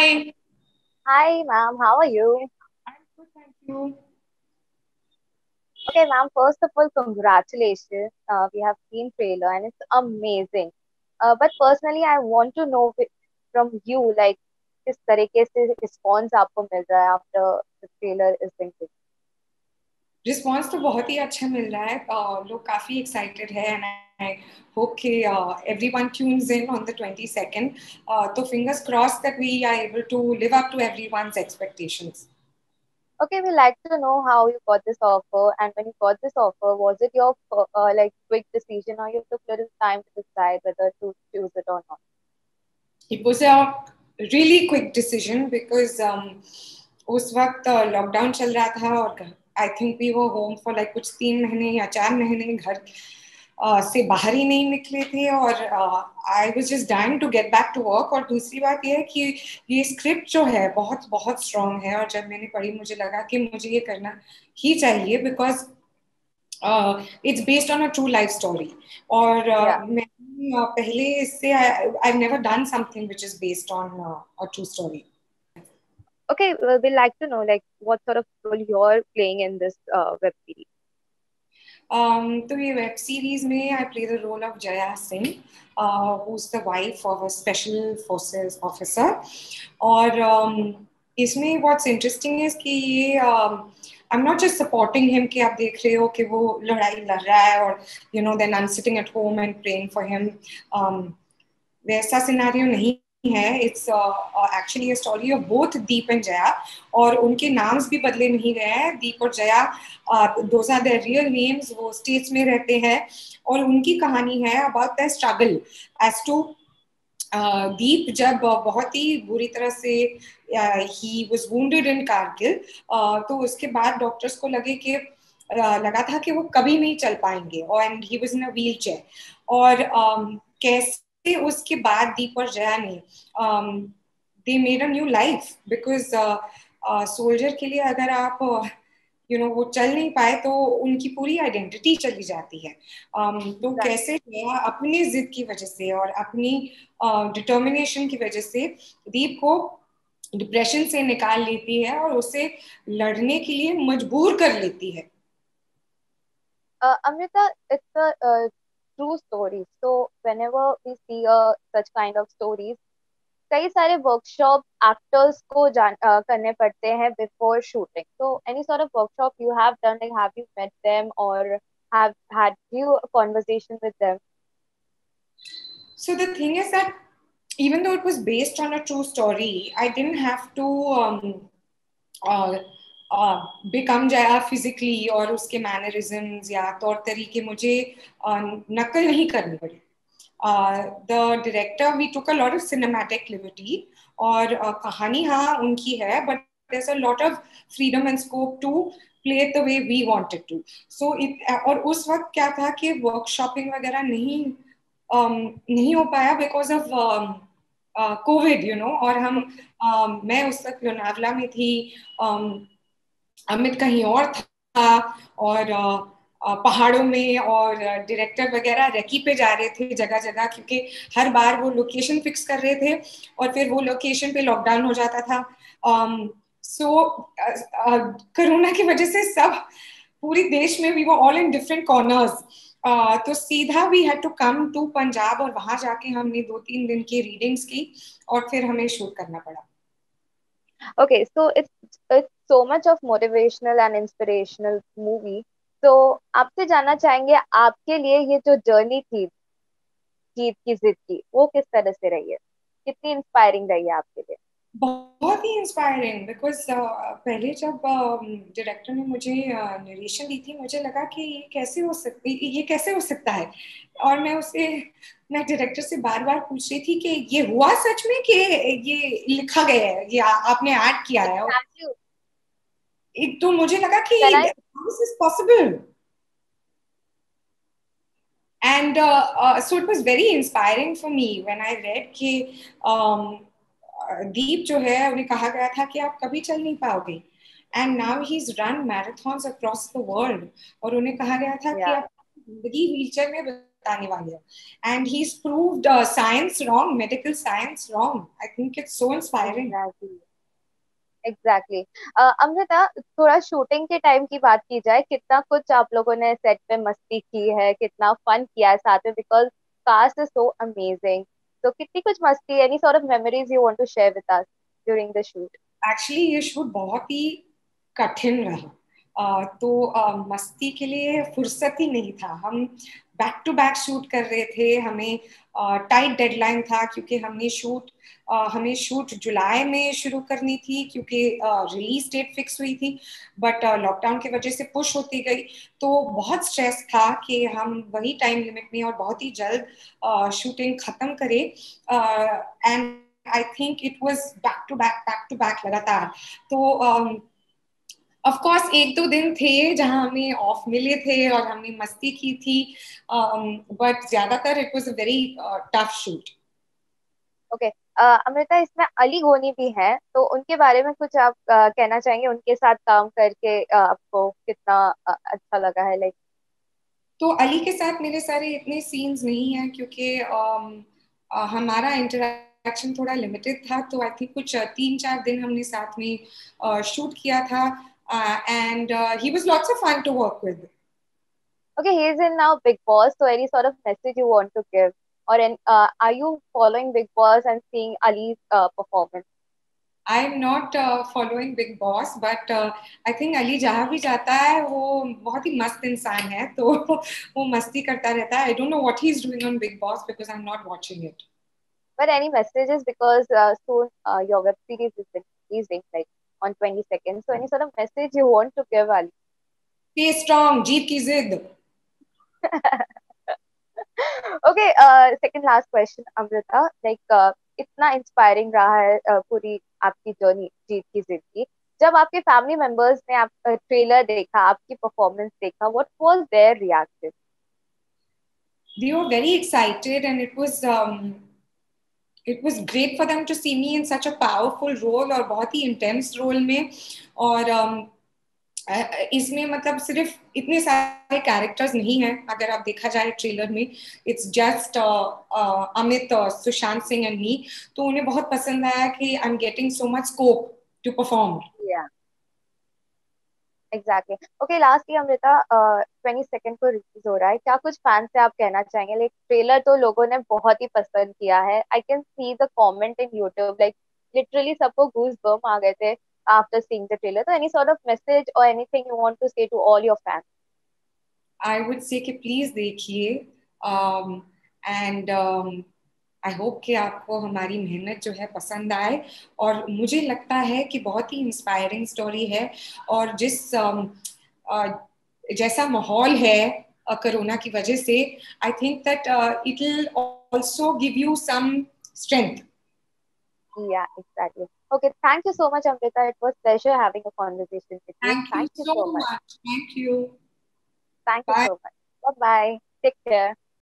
Hi. Hi, ma'am. How are you? I'm good, thank you. Okay, ma'am. First of all, congratulations. Uh, we have seen trailer and it's amazing. Uh, but personally, I want to know wi- from you, like, किस तरीके से response आपको मिल रहा है after the trailer is being response तो बहुत ही अच्छा मिल रहा है uh, लोग काफ़ी एक्साइटेड है एंड आई होप कि everyone tunes in on the 22nd uh, तो fingers crossed that we are able to live up to everyone's expectations Okay, we like to know how you got this offer, and when you got this offer, was it your uh, uh, like quick decision, or you took little time to decide whether to choose it or not? It was a really quick decision because um, उस वक्त lockdown चल रहा था और I think we were home for like कुछ तीन महीने या चार महीने घर uh, से बाहर ही नहीं निकले थे और I was just dying to get back to work और दूसरी बात यह है कि ये स्क्रिप्ट जो है बहुत बहुत स्ट्रांग है और जब मैंने पढ़ी मुझे लगा कि मुझे ये करना ही चाहिए because it's based on a true life story और uh, मैं uh, पहले इससे I never done something which is based on a true story Okay, uh, we like to know like what sort of role you're playing in this uh, web series. Um, तो ये web series में I play the role of Jaya Singh who is the wife of a special forces officer और um, इसमें what's interesting है कि ये I am not just supporting him कि आप देख रहे हो कि वो लड़ाई लड़ रहा है और you know then I am sitting at home and praying for him वैसा सिनेरियो नहीं है it's actually story of both Deep and Jaya और उनके नाम्स भी बदले नहीं गए हैं। दीप और Jaya those are their real names वो स्टेट्स में रहते हैं और उनकी कहानी है about the struggle as to Deep जब बहुत ही बुरी तरह से ही वाज वुंडेड इन कारगिल तो उसके बाद डॉक्टर्स को लगे कि लगा था कि वो कभी नहीं चल पाएँगे और and he was in a wheelchair और um, कैसे उसके बाद दीप और जया ने they made a new life because soldier के लिए अगर आप यू नो वो चल नहीं पाए तो उनकी पूरी आइडेंटिटी चली जाती है। Um, तो Right. कैसे जया अपनी जिद की वजह से और अपनी डिटर्मिनेशन की वजह से दीप को डिप्रेशन से निकाल लेती है और उसे लड़ने के लिए मजबूर कर लेती है। Uh, Amrita, it's a uh, true story. So whenever we see uh, such kind of stories, कई सारे वर्कशॉप एक्टर्स को जान uh, करने पड़ते हैं before shooting so any sort of workshop you have done like have you met them or have had you a conversation with them So the thing is that even though it was based on a true story, I didn't have to um, uh, uh, Jaya physically और उसके mannerisms या तौर तरीके मुझे नकल नहीं करनी पड़ी। The director we took a lot of cinematic liberty और कहानी हाँ उनकी है but there's a lot of freedom and scope to play it the way we wanted to और उस वक्त क्या था कि वर्कशॉपिंग वगैरह नहीं um, नहीं हो पाया because of covid you know और हम um, मैं उस वक्त लोनावला में थी um, अमित कहीं और था और पहाड़ों में और डायरेक्टर वगैरह रेकी पे जा रहे थे जगह जगह क्योंकि हर बार वो लोकेशन फिक्स कर रहे थे और फिर वो लोकेशन पे लॉकडाउन हो जाता था। सो कोरोना की वजह से सब पूरी देश में we were all in different corners तो सीधा we had to come to Punjab और वहाँ जाके हमने दो तीन दिन की रीडिंग्स की और फिर हमें शूट करना पड़ा। So it's it's so much of motivational and inspirational movie. So आपसे जानना चाहेंगे आपके लिए ये जो जर्नी थी जीत की जिद की वो किस तरह से रही है? कितनी इंस्पायरिंग रही है आपके लिए? बहुत ही इंस्पायरिंग बिकॉज़ पहले जब डायरेक्टर ने मुझे नरेशन दी थी मुझे लगा कि ये कैसे हो सकती ये कैसे हो सकता है? और मैं उसे मैं डायरेक्टर से बार बार पूछ रही थी कि ये हुआ सच में कि ये लिखा गया है ये आ, आपने ऐड किया है? और एक तो मुझे लगा कि this is possible uh, so it was very inspiring for me when I read कि um, दीप जो है उन्हें कहा गया था कि आप कभी चल नहीं पाओगे। And now he is run marathons across the world और उन्हें कहा गया था कि आप ज़िंदगी व्हीलचेयर में बताने वाले हैं। And he is proved science wrong medical science wrong I think it's so inspiring exactly Amrita, थोड़ा शूटिंग के टाइम की बात की जाए, कितना कुछ आप लोगों ने सेट पे मस्ती की है, कितना फन किया है साथ में because cast is so amazing तो कितनी कुछ मस्ती any sort of memories you want to share with us during the shoot actually ये शूट बहुत ही कठिन रहा। तो मस्ती के लिए फुर्सत ही नहीं था। हम बैक टू बैक शूट कर रहे थे। हमें टाइट डेडलाइन था क्योंकि हमने शूट हमें शूट जुलाई में शुरू करनी थी क्योंकि रिलीज़ डेट फिक्स हुई थी। बट लॉकडाउन की वजह से पुश होती गई। तो बहुत स्ट्रेस था कि हम वही टाइम लिमिट में और बहुत ही जल्द शूटिंग खत्म करें। And I think it was back to back back to back लगातार। तो ऑफ़ कोर्स एक दो दिन थे जहाँ हमें ऑफ़ मिले थे और हमने मस्ती की थी बट um, ज़्यादातर it was a very tough shoot okay Amrita इसमें अली गोनी भी है तो उनके बारे में कुछ आप uh, कहना चाहेंगे? उनके साथ काम करके uh, आपको कितना uh, अच्छा लगा है लाइक तो अली के साथ मेरे सारे इतने सीन्स नहीं हैं क्योंकि um, uh, हमारा इंटरेक्शन थोड़ा लिमिटेड था तो आई थिंक कुछ तीन चार दिन हमने साथ में शूट uh, किया था। uh, and uh, he was lots of fun to work with. Okay, he's in now Big Boss. So, any sort of message you want to give, or in, uh, are you following Big Boss and seeing Ali's uh, performance? I'm not uh, following Big Boss, but uh, I think Ali जहाँ भी जाता है वो बहुत ही मस्त इंसान है तो वो मस्ती करता रहता है I don't know what he's doing on Big Boss because I'm not watching it. But any messages because uh, soon uh, your web series is releasing, like on 20 seconds. So any sort of message you want to give Ali? Stay strong, jeet ki zid. okay, uh, second last question, Amrita. Like uh, इतना inspiring रहा है uh, पूरी आपकी journey जीत की जिद की जब आपके फैमिली मेंबर्स ने आप ट्रेलर देखा आपकी परफॉर्मेंस देखा what was their reaction they were very excited and it was um, it was great for them to see me in such a powerful role और बहुत ही इंटेंस रोल में और um, इसमें मतलब सिर्फ़ इतने सारे कैरेक्टर्स नहीं हैं अगर आप देखा जाए ट्रेलर में it's just Amit Sushant Singh and me तो उन्हें बहुत पसंद आया कि I am getting so much scope to perform exactly okay lastly Amrita twenty second को रिलीज़ हो रहा है। क्या कुछ फ़ैन से आप कहना चाहेंगे? लाइक ट्रेलर तो लोगों ने बहुत ही पसंद किया है। I can see the comment in YouTube like literally सबको गूज बम आ गए थे after seeing the trailer. so any sort of message or anything you want to say to all your fans? I would say कि please देखिए um, and um, I hope कि आपको हमारी मेहनत जो है पसंद आए और मुझे लगता है कि बहुत ही इंस्पायरिंग स्टोरी है और जिस um, जैसा माहौल है कोरोना की वजह से I think that it will also give you some strength या exactly okay thank you so much Amrita it was pleasure having a conversation with you thank you so much thank you thank you so much bye bye take care